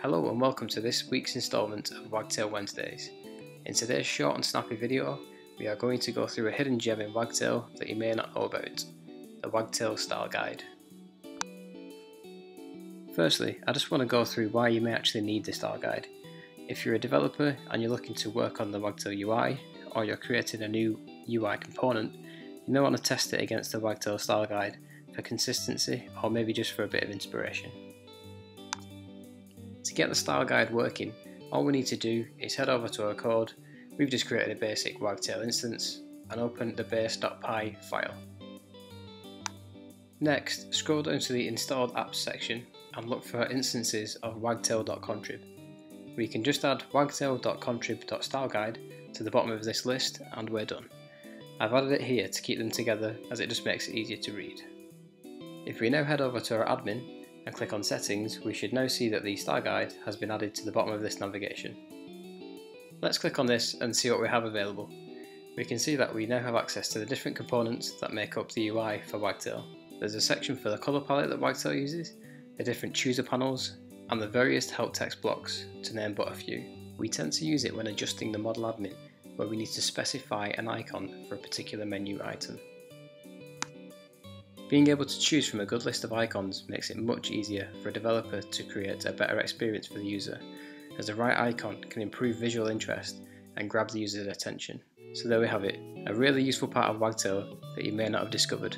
Hello and welcome to this week's instalment of Wagtail Wednesdays. In today's short and snappy video, we are going to go through a hidden gem in Wagtail that you may not know about, the Wagtail Style Guide. Firstly, I just want to go through why you may actually need the Style Guide. If you're a developer and you're looking to work on the Wagtail UI, or you're creating a new UI component, you may want to test it against the Wagtail Style Guide for consistency or maybe just for a bit of inspiration. To get the style guide working, all we need to do is head over to our code, we've just created a basic Wagtail instance and open the base.py file. Next, scroll down to the installed apps section and look for instances of wagtail.contrib. We can just add wagtail.contrib.styleguide to the bottom of this list and we're done. I've added it here to keep them together as it just makes it easier to read. If we now head over to our admin and click on settings, we should now see that the style guide has been added to the bottom of this navigation. Let's click on this and see what we have available. We can see that we now have access to the different components that make up the UI for Wagtail. There's a section for the colour palette that Wagtail uses, the different chooser panels, and the various help text blocks, to name but a few. We tend to use it when adjusting the model admin, where we need to specify an icon for a particular menu item. Being able to choose from a good list of icons makes it much easier for a developer to create a better experience for the user, as the right icon can improve visual interest and grab the user's attention. So there we have it, a really useful part of Wagtail that you may not have discovered.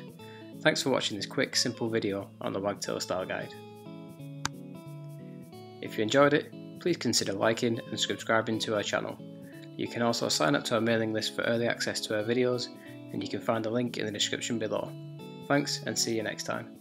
Thanks for watching this quick, simple video on the Wagtail Style Guide. If you enjoyed it, please consider liking and subscribing to our channel. You can also sign up to our mailing list for early access to our videos, and you can find the link in the description below. Thanks and see you next time.